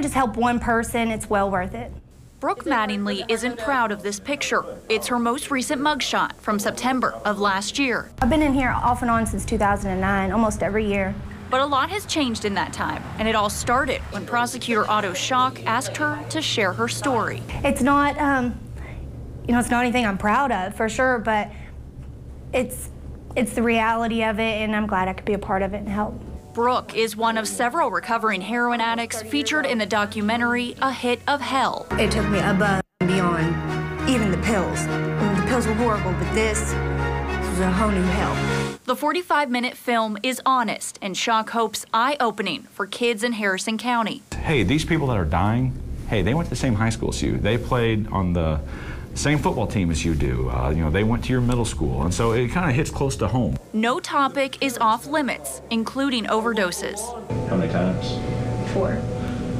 just help one person, it's well worth it. Brooke Mattingly isn't proud of this picture. It's her most recent mugshot from September of last year. I've been in here off and on since 2009, almost every year. But a lot has changed in that time, and it all started when prosecutor Otto Schalk asked her to share her story. It's not, um, you know, it's not anything I'm proud of for sure, but it's it's the reality of it, and I'm glad I could be a part of it and help. Brooke is one of several recovering heroin addicts featured in the documentary A Hit of Hell. It took me above and beyond even the pills. I mean, the pills were horrible, but this, this was a whole new hell. The 45 minute film is honest and Schalk hopes eye opening for kids in Harrison County. Hey, these people that are dying, hey, they went to the same high school as you. They played on the same football team as you do. Uh, you know, they went to your middle school, and so it kind of hits close to home. No topic is off limits, including overdoses. How many times? Four.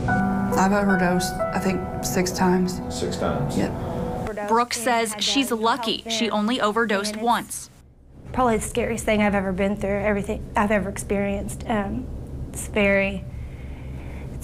I've overdosed, I think, six times. Six times. Yep. Brooke says she's lucky she only overdosed once. Probably the scariest thing I've ever been through, everything I've ever experienced. Um, it's very,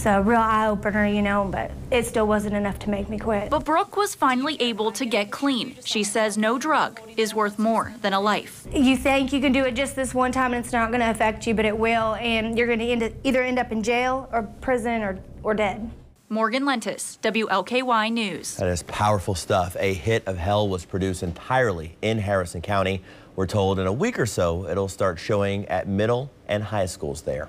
it's a real eye opener, you know, but it still wasn't enough to make me quit. But Brooke was finally able to get clean. She says no drug is worth more than a life. You think you can do it just this one time and it's not going to affect you, but it will, and you're going to end either end up in jail or prison or, or dead. Morgan Lentis, WLKY News. That is powerful stuff. A Hit of Hell was produced entirely in Harrison County. We're told in a week or so it'll start showing at middle and high schools there.